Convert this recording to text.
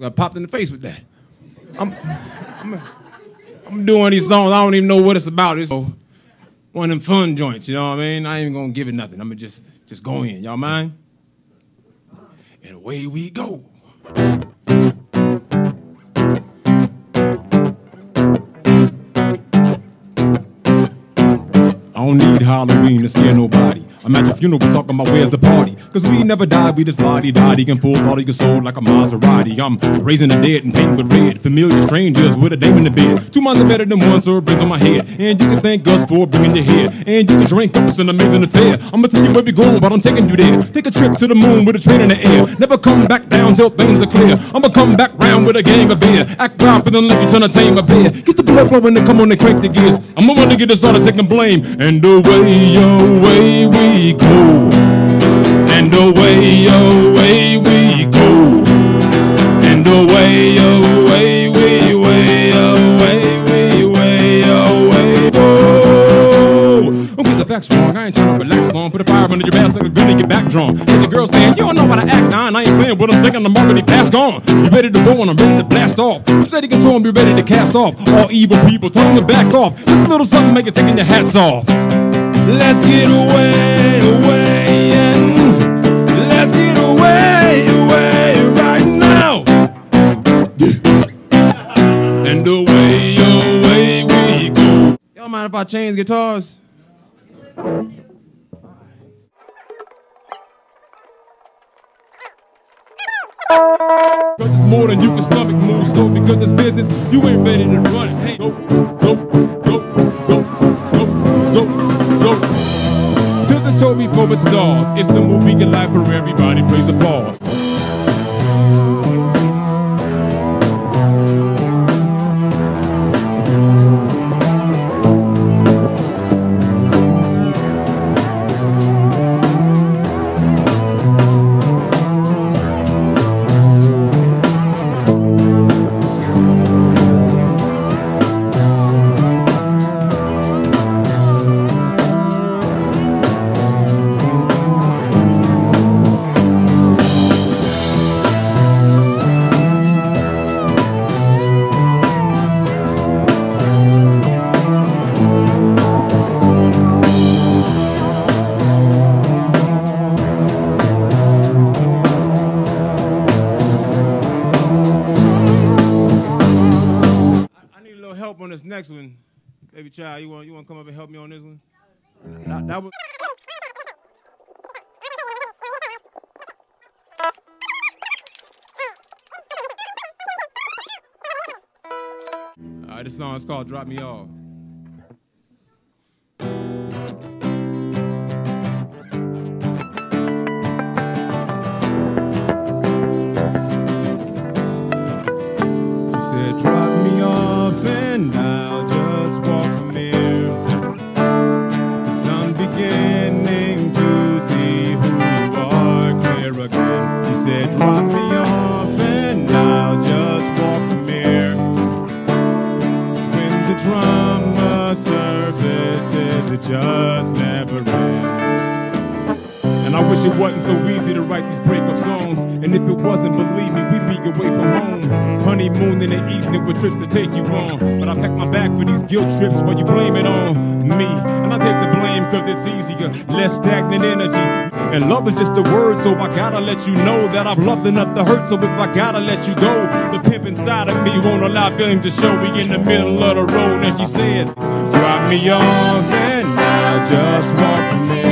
got popped in the face with that. I'm, I'm, I'm doing these songs. I don't even know what it's about. It's one of them fun joints. You know what I mean? I ain't even gonna give it nothing. I'm gonna just just go in. Y'all mind? And away we go. I don't need Halloween to scare nobody. I'm at your funeral, talking about where's the party. Cause we never die, we just lottie dotty. Can full of your soul like a Maserati. I'm raising the dead and painting with red. Familiar strangers with a dame in the bed. Two months are better than one, so it brings on my head. And you can thank us for bringing your head. And you can drink up, it's an amazing affair. I'ma tell you where we going, but I'm taking you there. Take a trip to the moon with a train in the air. Never come back down till things are clear. I'ma come back round with a gang of beer. Act proud for the to tame a bear. Get the blood flowing and come on and crank the gears. I'm gonna get this started taking blame. And away, away we go. And away, away fire under your ass like a gun and get back drawn. Get the girl saying, You don't know how to act. And I ain't playing what I'm saying. I'm already passed on. You ready to go and I'm ready to blast off. You steady control and be ready to cast off. All evil people, tell them to back off. Just a little something, make it taking your hats off. Let's get away, away, and let's get away, away right now. And away, away we go. Y'all mind if I change guitars? Cause it's more than you can stomach, move slow because it's business. You ain't ready to run it. Hey, go, go, go, go, go, go, go. To the show before the stars. It's the movie your life where everybody on this next one. Baby child, you want you want to come up and help me on this one? That, that was. All right, this song is called "Drop Me Off." Just never ends. And I wish it wasn't so easy to write these breakup songs. And if it wasn't, believe me, we'd be away from home. Honeymoon in the evening with trips to take you on. But I pack my bag for these guilt trips while you blame it on me. And I take the blame cause it's easier, less stagnant energy. And love is just a word, so I gotta let you know that I've loved enough to hurt. So if I gotta let you go, the pimp inside of me won't allow feelings to show. We in the middle of the road, and she said, Drop me off. And just walk me.